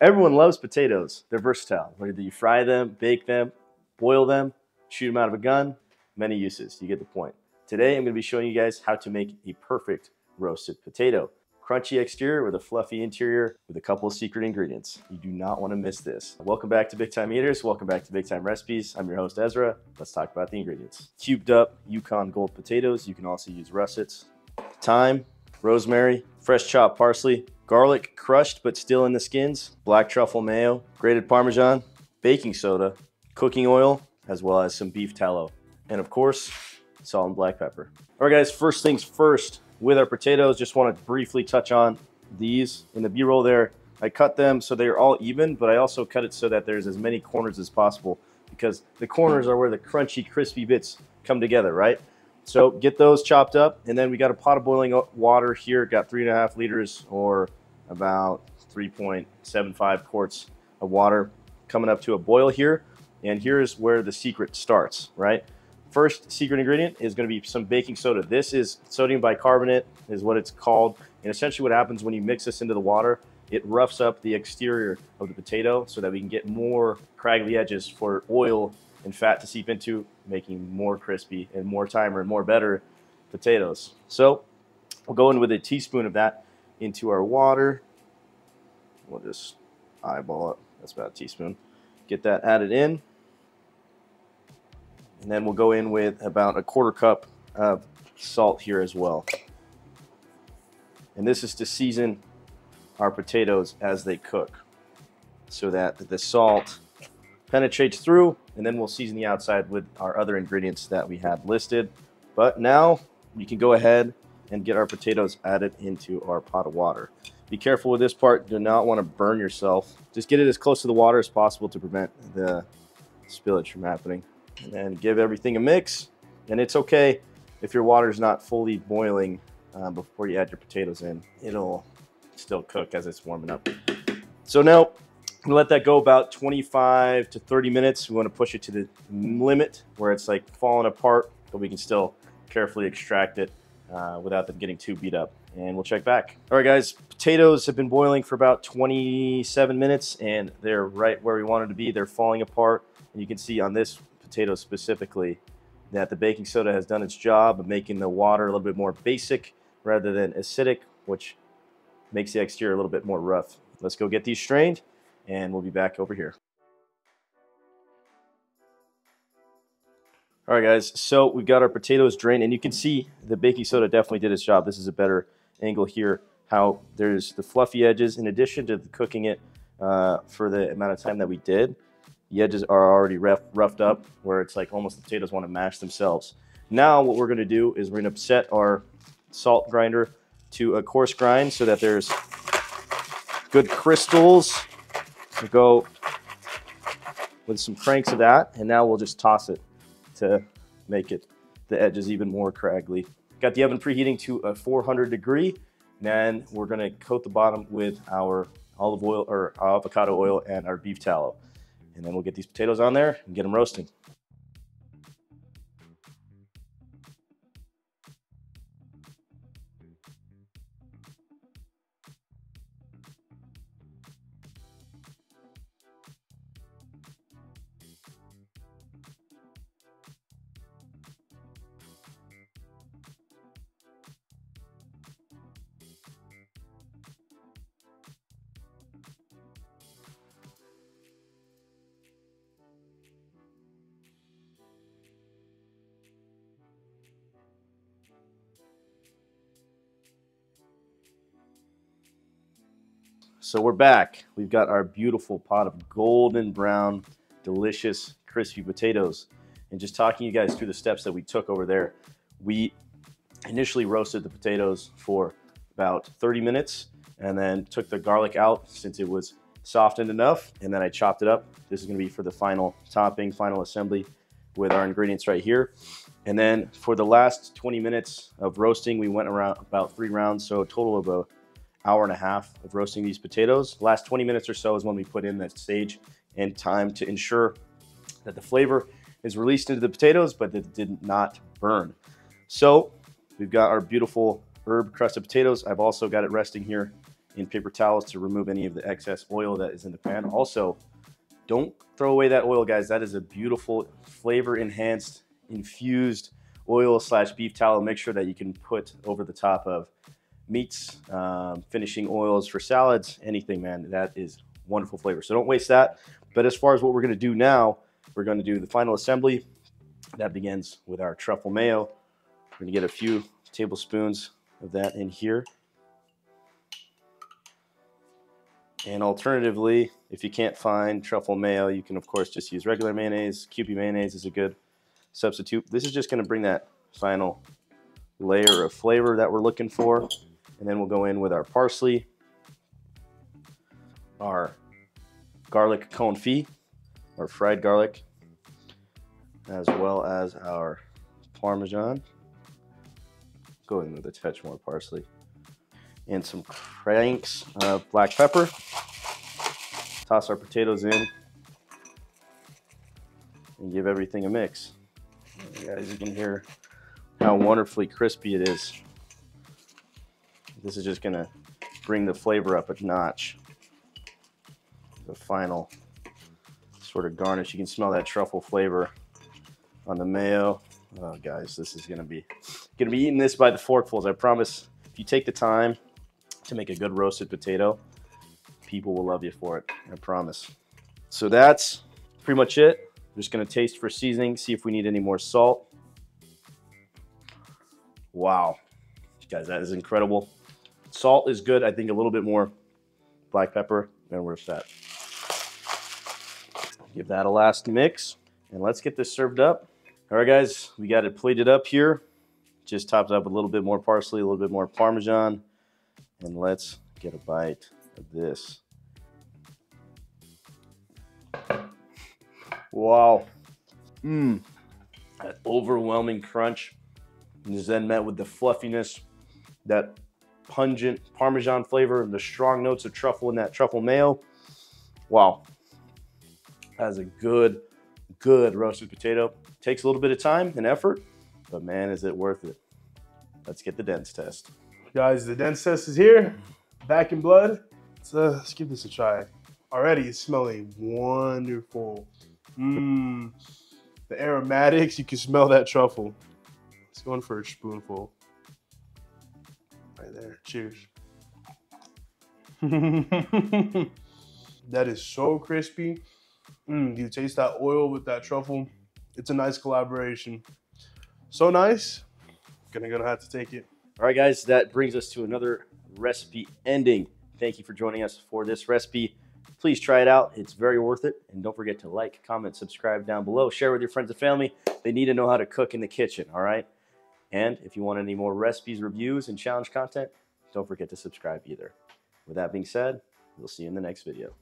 Everyone loves potatoes. They're versatile. Whether you fry them, bake them, boil them, shoot them out of a gun, many uses. You get the point. Today, I'm going to be showing you guys how to make a perfect roasted potato. Crunchy exterior with a fluffy interior with a couple of secret ingredients. You do not want to miss this. Welcome back to Big Time Eaters. Welcome back to Big Time Recipes. I'm your host, Ezra. Let's talk about the ingredients. Cubed up Yukon Gold potatoes. You can also use russets. Thyme, rosemary, fresh chopped parsley, garlic crushed but still in the skins, black truffle mayo, grated parmesan, baking soda, cooking oil, as well as some beef tallow. And of course, salt and black pepper. All right guys, first things first, with our potatoes, just want to briefly touch on these. In the B-roll there, I cut them so they're all even, but I also cut it so that there's as many corners as possible because the corners are where the crunchy, crispy bits come together, right? So get those chopped up, and then we got a pot of boiling water here. Got three and a half liters, or about 3.75 quarts of water coming up to a boil here. And here's where the secret starts, right? First secret ingredient is going to be some baking soda. This is sodium bicarbonate, is what it's called. And essentially, what happens when you mix this into the water, it roughs up the exterior of the potato so that we can get more craggly edges for oil and fat to seep into, making more crispy and more timer and more better potatoes. So we'll go in with a teaspoon of that into our water. We'll just eyeball it. That's about a teaspoon. Get that added in. And then we'll go in with about a quarter cup of salt here as well. And this is to season our potatoes as they cook so that the salt penetrates through and then we'll season the outside with our other ingredients that we had listed. But now we can go ahead and get our potatoes added into our pot of water. Be careful with this part. Do not want to burn yourself. Just get it as close to the water as possible to prevent the spillage from happening. And then give everything a mix. And it's okay if your water is not fully boiling uh, before you add your potatoes in. It'll still cook as it's warming up. So now let that go about 25 to 30 minutes. We want to push it to the limit where it's like falling apart, but we can still carefully extract it uh, without them getting too beat up. And we'll check back. All right, guys, potatoes have been boiling for about 27 minutes and they're right where we wanted to be. They're falling apart. And you can see on this potato specifically that the baking soda has done its job of making the water a little bit more basic rather than acidic, which makes the exterior a little bit more rough. Let's go get these strained and we'll be back over here. All right, guys, so we've got our potatoes drained, and you can see the baking soda definitely did its job. This is a better angle here, how there's the fluffy edges. In addition to cooking it uh, for the amount of time that we did, the edges are already rough, roughed up where it's like almost the potatoes want to mash themselves. Now what we're going to do is we're going to set our salt grinder to a coarse grind so that there's good crystals Go with some cranks of that, and now we'll just toss it to make it the edges even more craggly. Got the oven preheating to a 400 degree, and then we're gonna coat the bottom with our olive oil or avocado oil and our beef tallow. And then we'll get these potatoes on there and get them roasting. So we're back. We've got our beautiful pot of golden brown, delicious, crispy potatoes. And just talking you guys through the steps that we took over there. We initially roasted the potatoes for about 30 minutes and then took the garlic out since it was softened enough. And then I chopped it up. This is gonna be for the final topping, final assembly with our ingredients right here. And then for the last 20 minutes of roasting, we went around about three rounds. So a total of a hour and a half of roasting these potatoes. The last 20 minutes or so is when we put in that sage and thyme to ensure that the flavor is released into the potatoes, but that it did not burn. So we've got our beautiful herb crusted potatoes. I've also got it resting here in paper towels to remove any of the excess oil that is in the pan. Also, don't throw away that oil, guys. That is a beautiful flavor enhanced, infused oil slash beef tallow. Make sure that you can put over the top of meats, um, finishing oils for salads, anything, man. That is wonderful flavor. So don't waste that. But as far as what we're gonna do now, we're gonna do the final assembly. That begins with our truffle mayo. We're gonna get a few tablespoons of that in here. And alternatively, if you can't find truffle mayo, you can of course just use regular mayonnaise. Kewpie mayonnaise is a good substitute. This is just gonna bring that final layer of flavor that we're looking for. And then we'll go in with our parsley, our garlic confit, our fried garlic, as well as our Parmesan. Go in with a touch more parsley. And some cranks of black pepper. Toss our potatoes in and give everything a mix. Guys, you can hear how wonderfully crispy it is. This is just gonna bring the flavor up a notch. The final sort of garnish. You can smell that truffle flavor on the mayo. Oh, guys, this is gonna be gonna be eating this by the forkfuls. I promise. If you take the time to make a good roasted potato, people will love you for it. I promise. So that's pretty much it. I'm just gonna taste for seasoning, see if we need any more salt. Wow. Guys, that is incredible. Salt is good. I think a little bit more black pepper. And we're set. Give that a last mix. And let's get this served up. All right, guys, we got it plated up here. Just topped up a little bit more parsley, a little bit more Parmesan. And let's get a bite of this. Wow. Mmm. That overwhelming crunch is then met with the fluffiness, that pungent Parmesan flavor, and the strong notes of truffle in that truffle mayo. Wow. That is a good, good roasted potato. Takes a little bit of time and effort, but man, is it worth it. Let's get the dense test. Guys, the dense test is here. Back in blood. Let's, uh, let's give this a try. Already it's smelling wonderful. Mmm. The aromatics, you can smell that truffle. Let's go in for a spoonful. Right there. Cheers. that is so crispy. Mm, you taste that oil with that truffle. It's a nice collaboration. So nice. Gonna gonna have to take it. All right, guys, that brings us to another recipe ending. Thank you for joining us for this recipe. Please try it out. It's very worth it. And don't forget to like, comment, subscribe down below. Share with your friends and family. They need to know how to cook in the kitchen, all right? And if you want any more recipes, reviews, and challenge content, don't forget to subscribe either. With that being said, we'll see you in the next video.